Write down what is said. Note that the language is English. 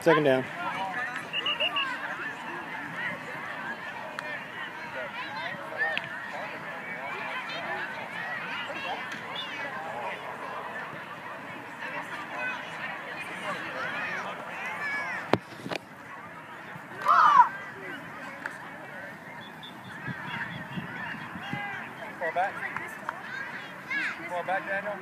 Second down. Back. Far back, Daniel.